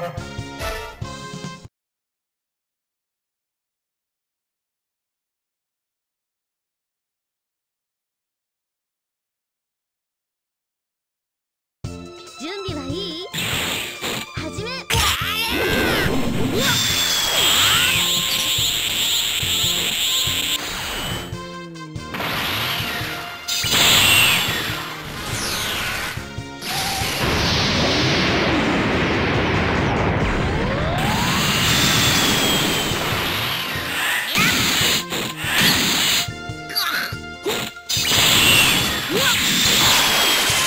準備はいい？始め。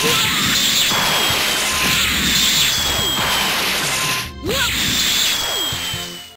Yeah.